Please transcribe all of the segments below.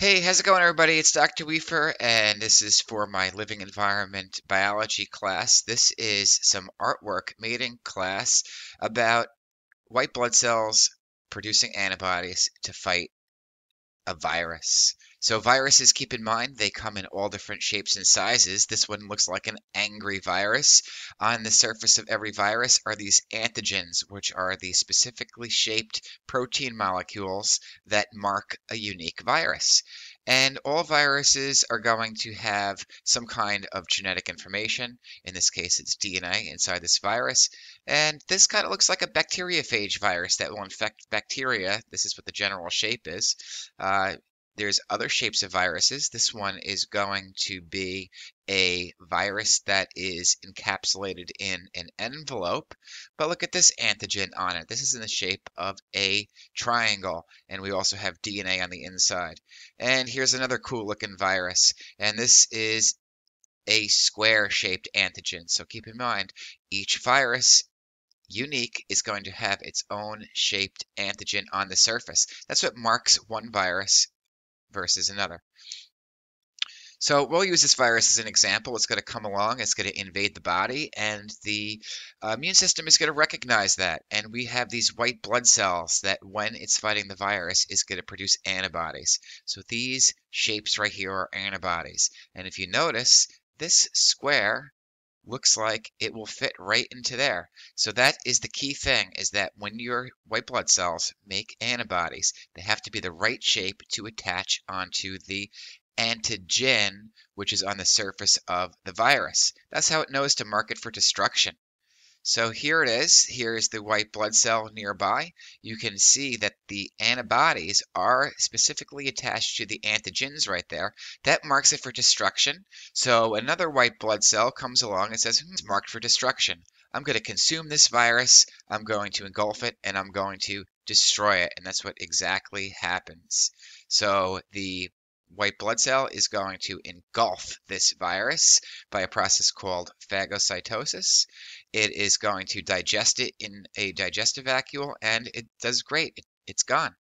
Hey, how's it going, everybody? It's Dr. Weaver, and this is for my living environment biology class. This is some artwork made in class about white blood cells producing antibodies to fight a virus. So viruses, keep in mind, they come in all different shapes and sizes. This one looks like an angry virus. On the surface of every virus are these antigens, which are the specifically shaped protein molecules that mark a unique virus. And all viruses are going to have some kind of genetic information. In this case, it's DNA inside this virus. And this kind of looks like a bacteriophage virus that will infect bacteria. This is what the general shape is. Uh, there's other shapes of viruses. This one is going to be a virus that is encapsulated in an envelope. But look at this antigen on it. This is in the shape of a triangle. And we also have DNA on the inside. And here's another cool looking virus. And this is a square shaped antigen. So keep in mind, each virus unique is going to have its own shaped antigen on the surface. That's what marks one virus versus another. So we'll use this virus as an example. It's going to come along, it's going to invade the body, and the uh, immune system is going to recognize that. And we have these white blood cells that, when it's fighting the virus, is going to produce antibodies. So these shapes right here are antibodies. And if you notice, this square looks like it will fit right into there. So that is the key thing is that when your white blood cells make antibodies, they have to be the right shape to attach onto the antigen, which is on the surface of the virus. That's how it knows to mark it for destruction. So here it is. Here is the white blood cell nearby. You can see that the antibodies are specifically attached to the antigens right there. That marks it for destruction. So another white blood cell comes along and says, hmm, it's marked for destruction. I'm going to consume this virus, I'm going to engulf it, and I'm going to destroy it. And that's what exactly happens. So the white blood cell is going to engulf this virus by a process called phagocytosis. It is going to digest it in a digestive vacuole, and it does great. It, it's gone.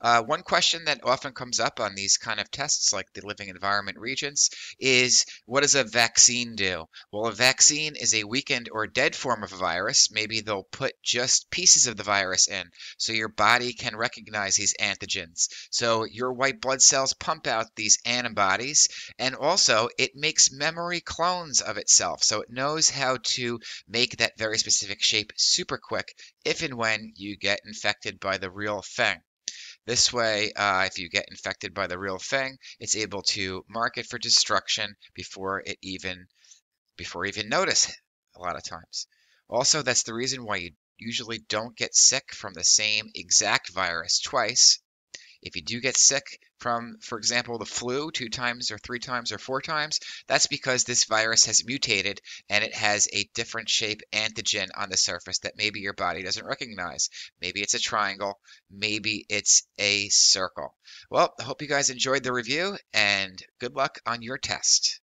Uh, one question that often comes up on these kind of tests, like the living environment regents, is what does a vaccine do? Well, a vaccine is a weakened or dead form of a virus. Maybe they'll put just pieces of the virus in so your body can recognize these antigens. So your white blood cells pump out these antibodies, and also it makes memory clones of itself. So it knows how to make that very specific shape super quick if and when you get infected by the real thing. This way, uh, if you get infected by the real thing, it's able to mark it for destruction before it even before even notice it a lot of times. Also, that's the reason why you usually don't get sick from the same exact virus twice if you do get sick from, for example, the flu two times or three times or four times, that's because this virus has mutated and it has a different shape antigen on the surface that maybe your body doesn't recognize. Maybe it's a triangle, maybe it's a circle. Well, I hope you guys enjoyed the review and good luck on your test.